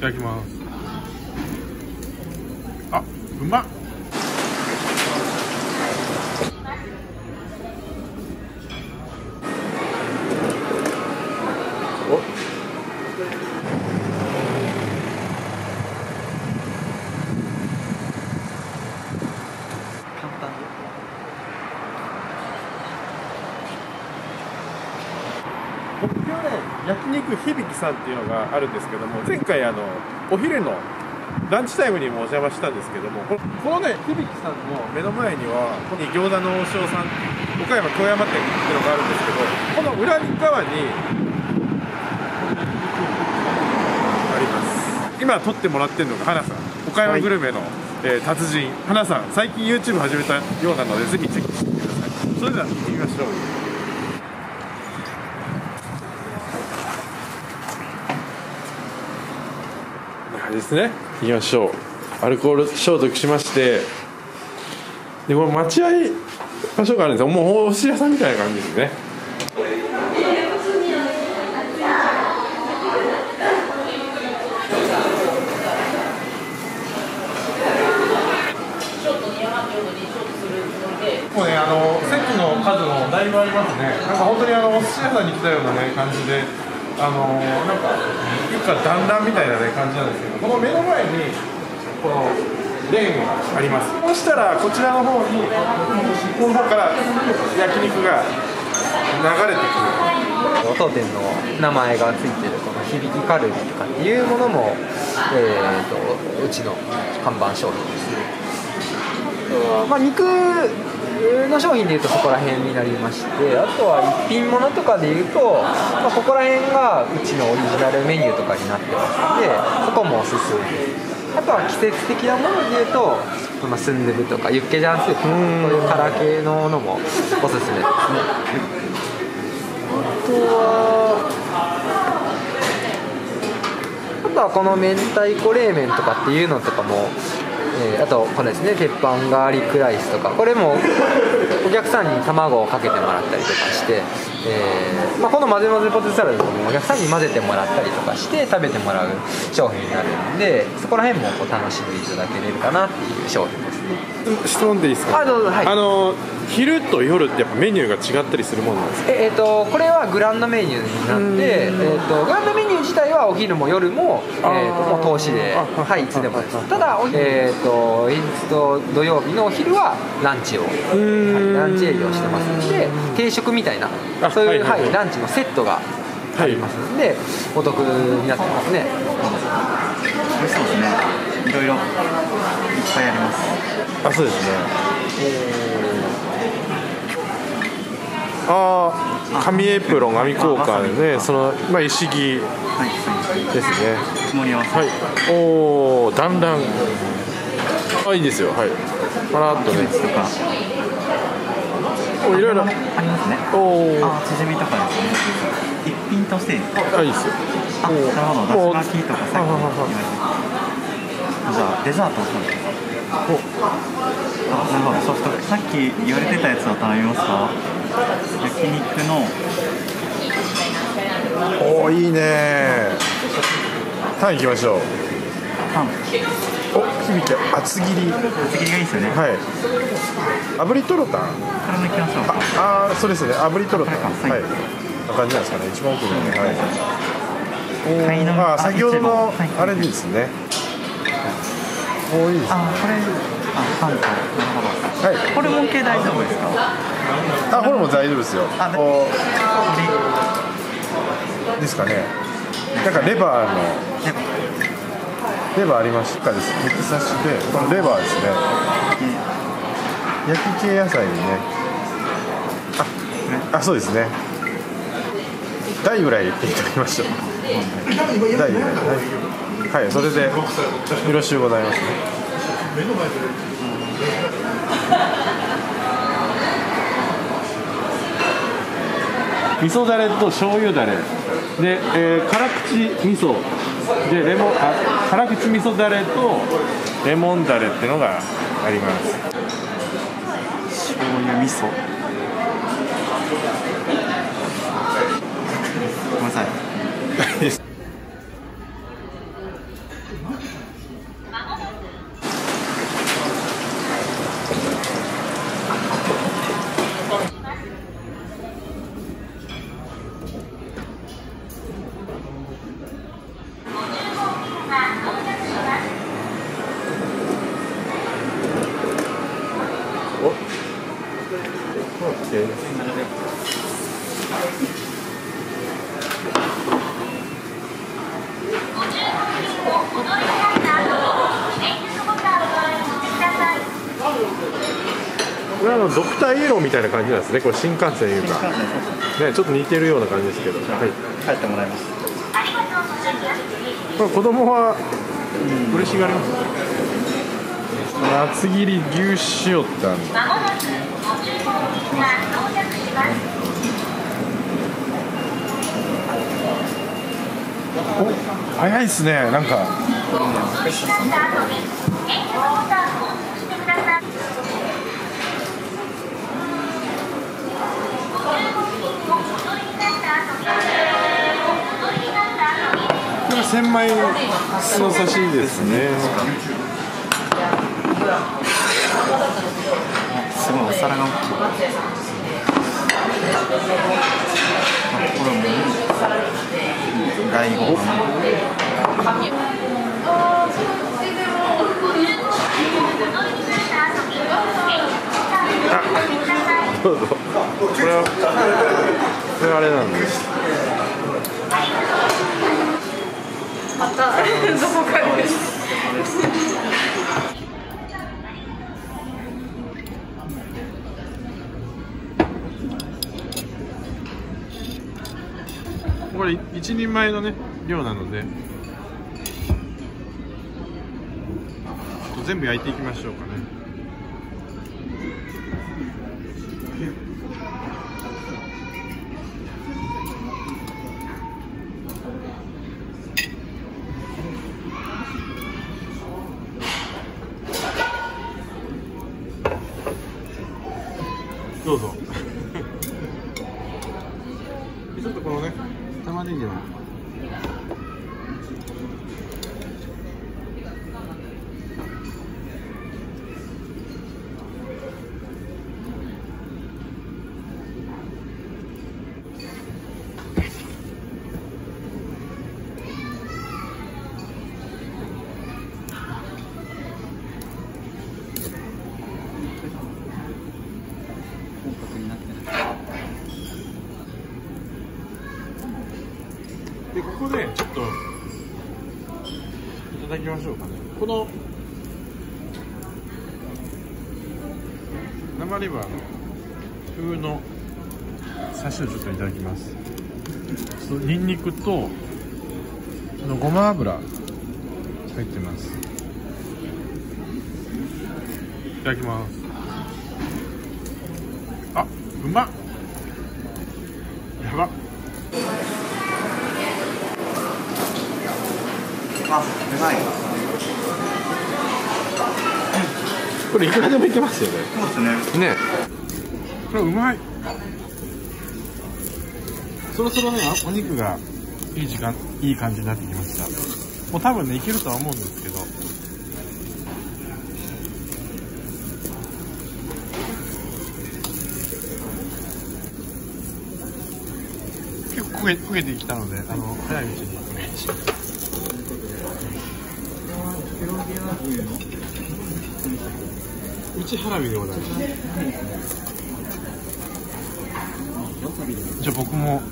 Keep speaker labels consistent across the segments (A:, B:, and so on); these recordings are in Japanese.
A: ただきますあうまっ
B: 簡単で
A: 僕今日ね焼肉響さんっていうのがあるんですけども前回あのお昼のランチタイムにもお邪魔したんですけどもこのね響さんの目の前にはここに餃子の王将さん岡山京山店っていうのがあるんですけどこの裏側にあります。今撮ってもらってるのが花さん。岡山グルメの、えー達人。花さん最近 YouTube 始めたようなのでぜひチェックしてみてください。それでは行ってみましょう。ですね。行きましょう。アルコール消毒しまして。でこれ待合場所があるんですよ。もうお寿司屋さんみたいな感じですね。もうね、あの席の数もだいぶありますね。なんか本当にあのお寿司屋さんに来たようなね感じで、あのなんか一家団らんみたいなね感じなんですけど、この目の前にこのレーンがあります。そしたらこちらの方にこの方から焼肉が流れてくる。
B: 当店の名前がついてるこの響きカルビとかっていうものも、えー、とうちの看板商品ですねまあ、肉の商品でいうとそこら辺になりましてあとは一品物とかでいうと、まあ、ここら辺がうちのオリジナルメニューとかになってますのでそこもおすすめです。あとは季節的なものでいうと、まあ、スンドゥブとかユッケジャンスープとかそういう辛系のものもおすすめですね。あとはあとはこの明太子冷麺とかっていうのとかも、えーあとこれですね鉄板ガーリックライスとかこれもお客さんに卵をかけてもらったりとかして、えーまあ、この混ぜ混ぜポテトサラダとかもお客さんに混ぜてもらったりとかして食べてもらう商品になるんでそこら辺もこう楽しんでいただけれるかなっていう商品です。
A: 質問でいいですか？
B: あどうぞはい。
A: あの昼と夜ってやっぱメニューが違ったりするものなんですか？
B: ええーとこれはグランドメニューになって、えー、とグランドメニュー自体はお昼も夜も、えー、ともう投資で
A: あ
B: はい。いつでもです。ただ、おえー、と土曜日のお昼はランチを、はい、ランチ営業してますので定食みたいな
A: あ
B: そういう、
A: はいはい
B: はい。ランチのセットがありますので、お得になってますね。
C: そうですね。いろいろいっぱいあります。
A: あ、そうですね。ああ、紙エプロン、網交換でね、そのまあ石木です。ね。はい。おお、だんだん。あ、いいですよ。はい。パラッとね。
C: とか。
A: おいろいろ。
C: ありますね。
A: おお。
C: とかですね。一品として。
A: あ、いいですよ。
C: あ、なるほど。だし巻きとかさっき言われてた。じゃあデザートを食べて。あ、なるほど。そうするとさっき言われてたやつを頼みますか？焼肉の
A: おお、いいね。タン行きましょう。
C: パン。
A: お、響き、厚切り。
C: 厚切りがいいですよね。
A: はい。炙りトロタン？
C: これも行きましょうか。
A: ああー、そうですね。炙りトロタン。はい。な感じなんですかね。一番奥にね。はい。
C: 貝の
A: あー先ほどの
C: はい
A: あれですね。おおいいですね。
C: あ、これ。あ、パンと。なるほど。
A: はい。
C: ホルモン系大丈夫ですか？
A: あ、ホルモン大丈夫ですよ。
C: あで
A: こうですかね。なんかレバーの
C: で
A: レバーありましたです。肉刺しでこのレバーですね。焼き系野菜にね。あ、あそうですね。大ぐらい言っていただきましょう。大ぐらい。はい。はい、それでよろしゅうございますね。味噌だれと醤油だれで、えー辛口味噌でレモンあ辛口味噌だれとレモンだれっていうのがあります
C: 醤油味噌。
A: のドクターイエローみたいな感じなんですね。これ新幹線いうか。ねちょっと似てるような感じですけど、はい、
C: 帰ってもらいます。
A: これ子供は？嬉しがります。厚切り牛塩ってあるの。
D: まもなくご注文が到着します。
A: お早いっすね。なんか千枚の差しですね。
C: すごいお皿が大きい。これも
A: どうぞ。これはこれあれなんです。
E: またどこかで
A: これ一人前のね量なので。全部焼いていきましょうかねどうぞちょっとこのね玉ねぎをでここでちょっといただきましょうかねこの。生レバーの。風のサシをちょっといただきます。そうニンニクと。このごま油。入ってます。いただきます。あうまっ。やばっ。
C: あうまい
A: これいくらでもいけますよね。
C: そうですね。
A: ねこれうまい。そろそろねあお肉がいい時間いい感じになってきました。もう多分ねいけるとは思うんですけど。結構焦げ焦げてきたのであの早いうちにお願いしますうちハラミでございます。じゃあ僕も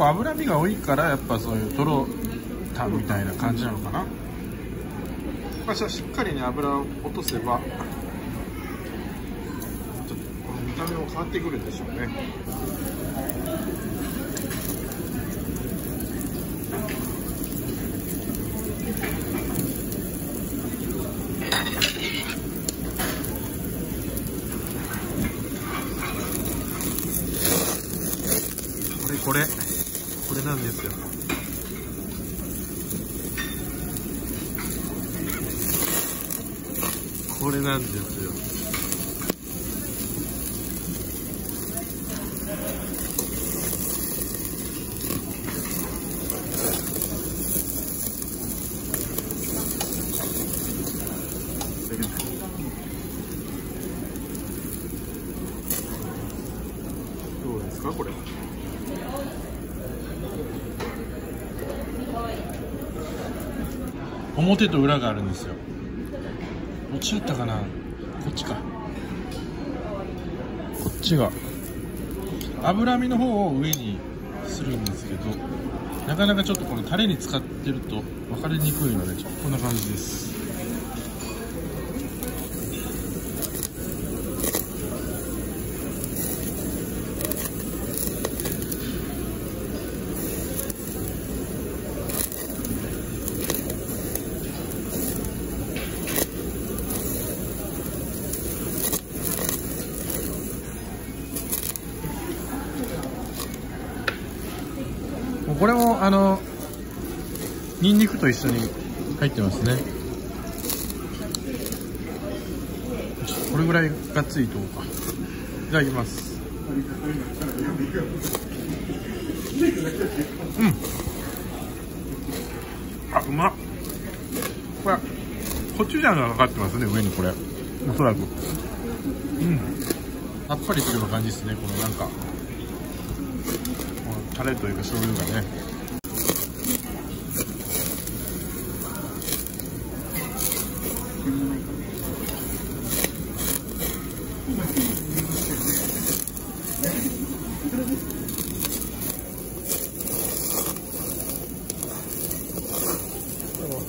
A: 構脂身が多いからやっぱそういうとろたみたいな感じなのかな。昔は、しっかりね油を落とせばちょっとこの見た目も変わってくるんでしょうねこれこれこれなんですよこれなんですよ表と裏があるんですよ。どっちだったかな？こっちか。こっちが。脂身の方を上にするんですけどなかなかちょっとこのタレに使ってると分かりにくいのでこんな感じです。もあのニンニクと一緒に入ってますね。これぐらいがつりとうか。いただきます。うん。あうまっ。これコチュジャンがかかってますね上にこれ。おそらく。うん。さっぱりするような感じですねこのなんか。このタレというか醤油がね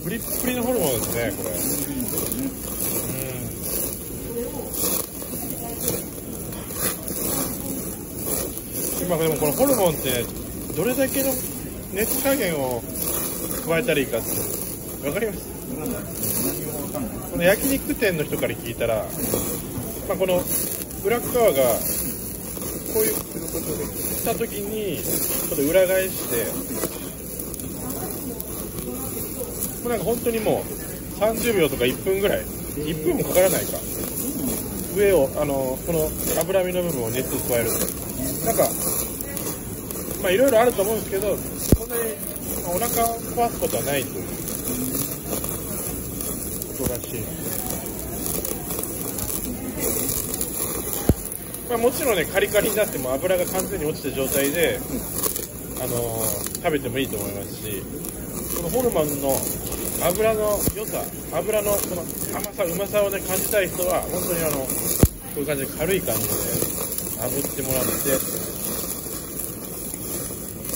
A: プリップリのホルモンですねこれうん今でもこのホルモンってどれだけの熱加減を加えたらいいかってわかりますこの焼肉店の人から聞いたら、まあ、この裏側がこういうことでした時にちょっと裏返してもうなんか本当にもう30秒とか1分ぐらい1分もかからないか。上をあのこの脂身の部分を熱を加えると。なんかまあいろいろあると思うんですけどそんなにまあお腹を壊すことはないということらしい。まあもちろんねカリカリになっても油が完全に落ちた状態であのー食べてもいいと思いますしこのホルモンの油の良さ油のこの甘さうまさをね感じたい人は本当にあのこういう感じで軽い感じで炙ってもらって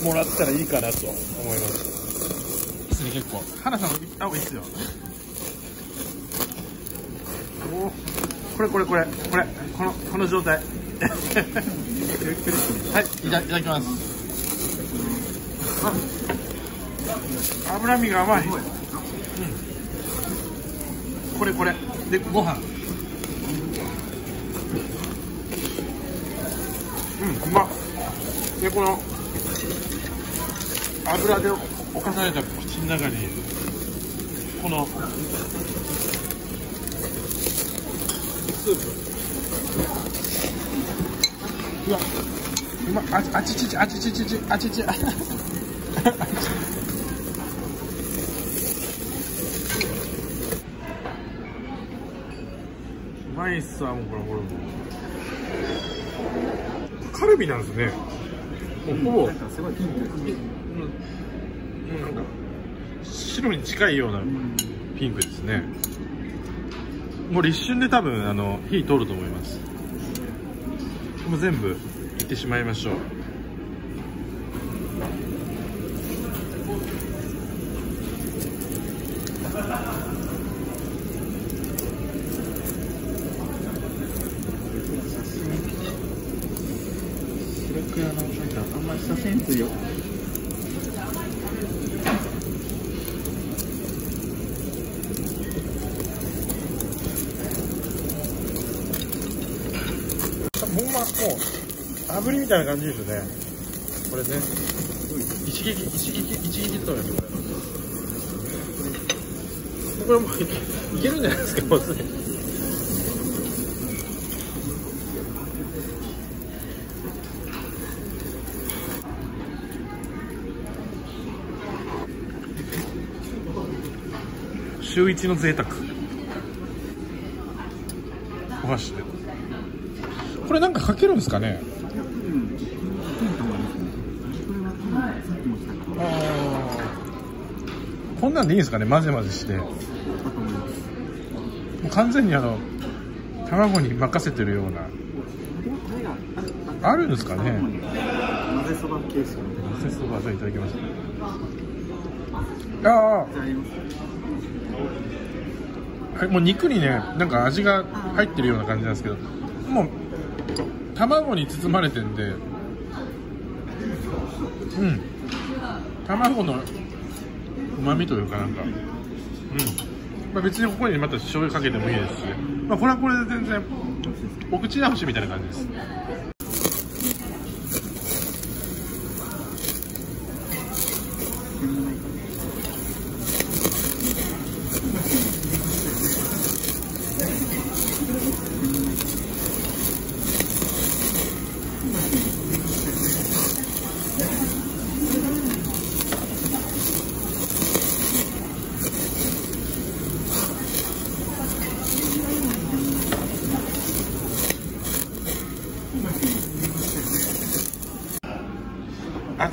A: もらったらいいかなと思います。ですね結構。花さんも行った方がいいですよ。おこれこれこれこれ。このこの状態。はいいたいただきます。あ脂身が甘い、うん、これこれ。でご飯。うんうまっ。でこの油で侵された口の中にこのスープ。うわうまああちちちあちちちちあちちあうまいっすわもうこれホルモンカルビなんですね。もうほぼ。
C: なんかすごいピンク。
A: うん白に近いようなピンクですね。もう一瞬で多分あの火通ると思います。もう全部いってしまいましょう。
C: あんまりしたセンスよ
A: ほんまもう炙りみたいな感じですよね。これね。一撃一撃一撃とるんですこれこれもういけるんじゃないですかもうすでに週一の贅沢お箸でこれなんかかけるんですかね
C: うんピンと思いますねこれはさっきもしたから
A: あこんなんでいいんですかね？混ぜ混ぜして。もう完全にあの卵に任せてるような。あるんですかね？
C: 混ぜそば形式
A: 混ぜそばじゃあいただきます。ああはい、もう肉にねなんか味が入ってるような感じなんですけどもう卵に包まれてんでうん。卵のうまみというかなんか。うん、まあ、別にここにまた醤油かけてもいいですし、まあ、これはこれで全然お口直しみたいな感じです。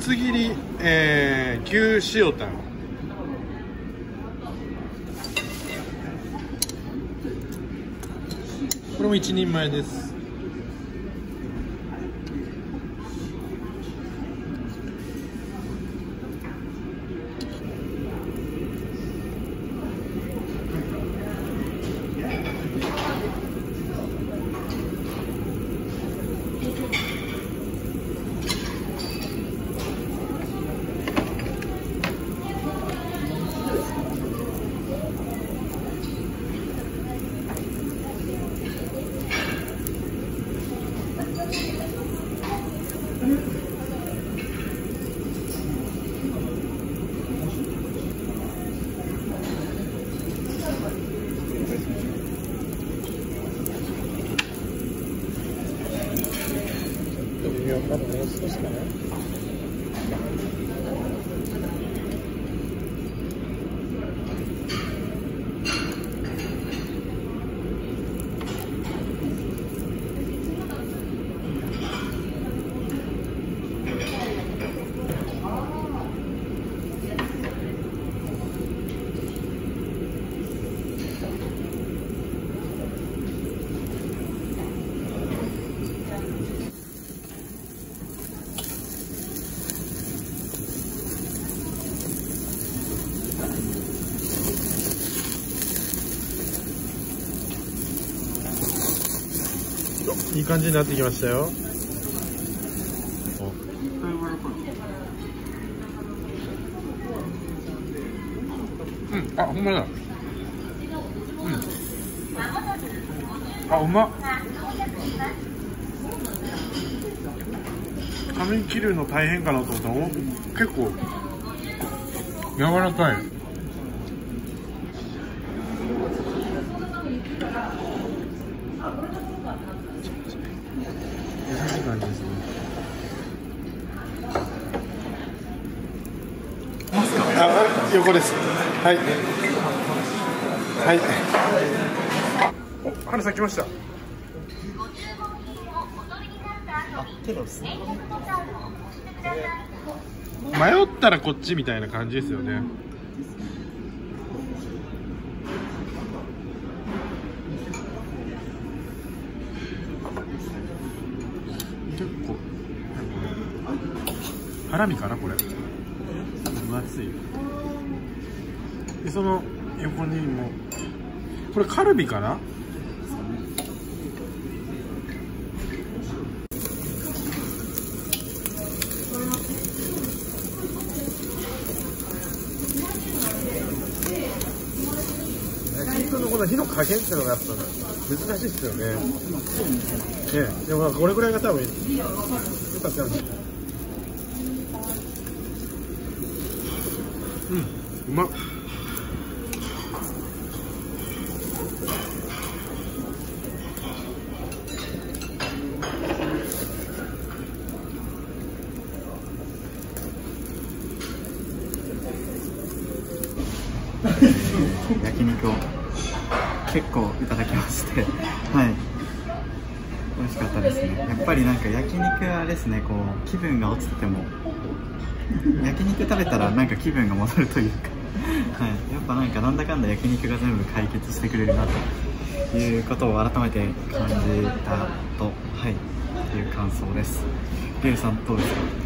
A: 厚切り、えー、牛塩タン。これも一人前です。いい感じになってきましたよ。うん。あほんまだ。うん。あうま。っ髪切るの大変かなと思ったら結構柔らかい優しい感じですねあ横です。はい。はい。お春さん来ました。迷ったらこっちみたいな感じですよね。結構ハラミかなこれ。分厚い。その横にもこれカルビかな？この火の加減っていうのがやっぱ難しいですよね。ねでもこれぐらいが多分よかったよね。うん、うまっ。
C: 焼肉を結構いただきまして。はい。美味しかったですね。やっぱりなんか焼肉あれですね。こう気分が落ちてても。焼肉食べたらなんか気分が戻るというか。はい。やっぱなんかなんだかんだ焼肉が全部解決してくれるなということを改めて感じたと。はい。いう感想です。ゲルさんどうですか？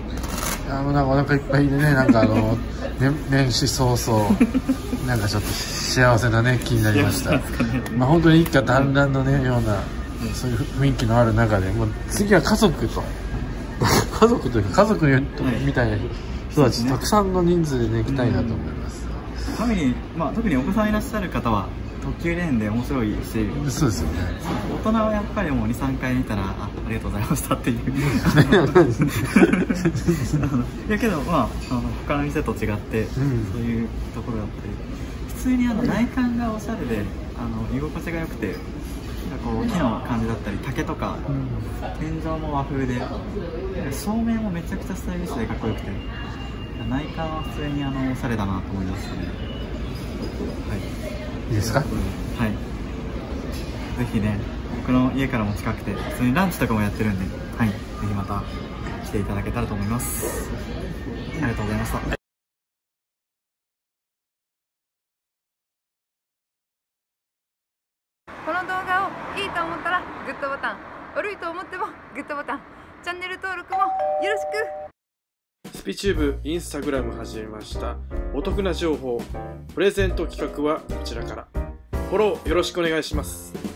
A: あのなんかお腹いっぱいでね、なんかあの、ね、年始早々、なんかちょっと幸せなね、気になりました。まあ本当に一家団らんのね、ような、そういう雰囲気のある中で、もう次は家族と、家族というか家族みたいな人たち、たくさんの人数でね、行きたいなと思います。
C: ファミリー、まあ、特にお子さんいらっしゃる方は特急レーンで面白いし
A: そうですよね。
C: 大人はやっぱりもう23回見たらあありがとうございましたっていう。いやけどまああの他の店と違って、
A: ん。
C: そういうところだったり。普通にあの内観がおしゃれであの居心地が良くてこう木の感じだったり竹とか、天井も和風で照明もめちゃくちゃスタイリッシュでかっこよくて内観は普通にあのおしゃれだなと思いましたね。はい
A: いいですか？
C: はい。ぜひね、僕の家からも近くて、普通にランチとかもやってるんで、はい。ぜひまた来ていただけたらと思います。ありがとうございました。
E: この動画をいいと思ったらグッドボタン悪いと思ってもグッドボタンチャンネル登録もよろしく
F: スピチューブインスタグラム始めました。お得な情報プレゼント企画はこちらから。フォローよろしくお願いします。